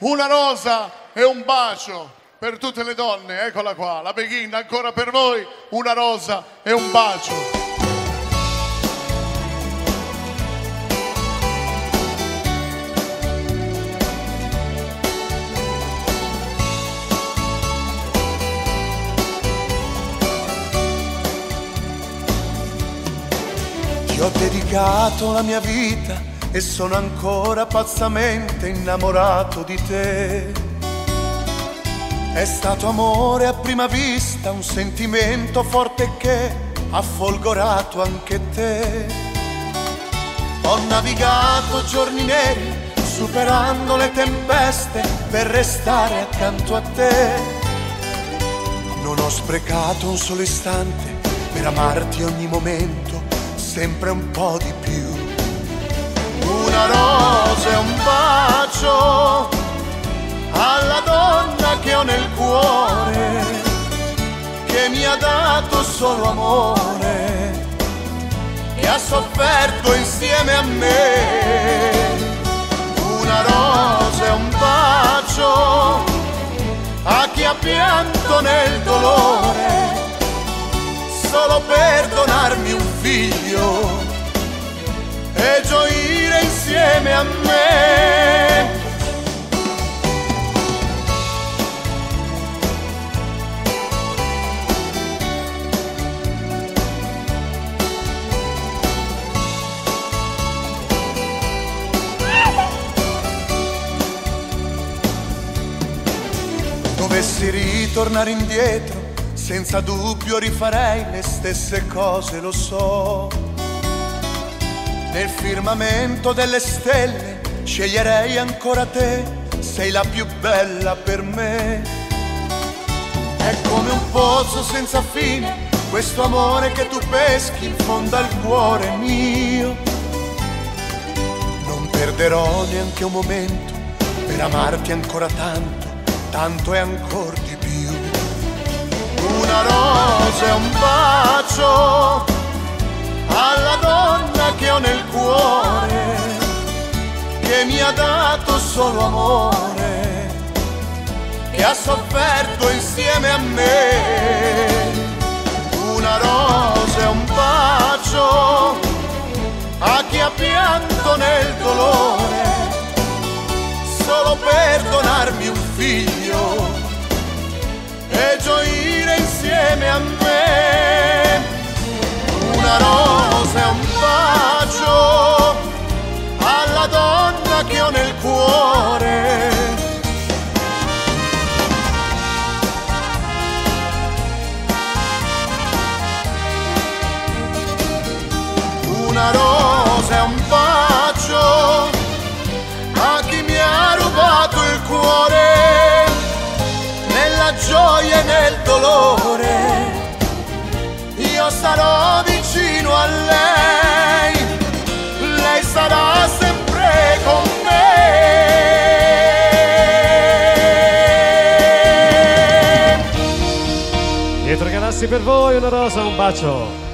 Una rosa e un bacio per tutte le donne, eccola qua, la Beghin ancora per voi, una rosa e un bacio. Ti ho dedicato la mia vita e sono ancora pazzamente innamorato di te. È stato amore a prima vista, un sentimento forte che ha folgorato anche te. Ho navigato giorni neri, superando le tempeste per restare accanto a te. Non ho sprecato un solo istante per amarti ogni momento, sempre un po' di più una rosa e un bacio alla donna che ho nel cuore, che mi ha dato solo amore, che ha sofferto insieme a me. Una rosa e un bacio a chi ha pianto nel dolore, solo per donarmi un figlio e gioire insieme a me. Dovessi ritornare indietro, senza dubbio rifarei le stesse cose, lo so nel firmamento delle stelle sceglierei ancora te, sei la più bella per me. È come un pozzo senza fine, questo amore che tu peschi in fondo al cuore mio. Non perderò neanche un momento per amarti ancora tanto, tanto e ancora di più. Una rosa e un bacio alla donna nel cuore, che mi ha dato solo amore, che ha sofferto insieme a me. Una rosa e un bacio Una rosa e un bacio a chi mi ha rubato il cuore nella gioia e nel dolore. Io sarò vicino a lei, lei sarà sempre con me. Pietro Ganassi per voi, una rosa, un bacio.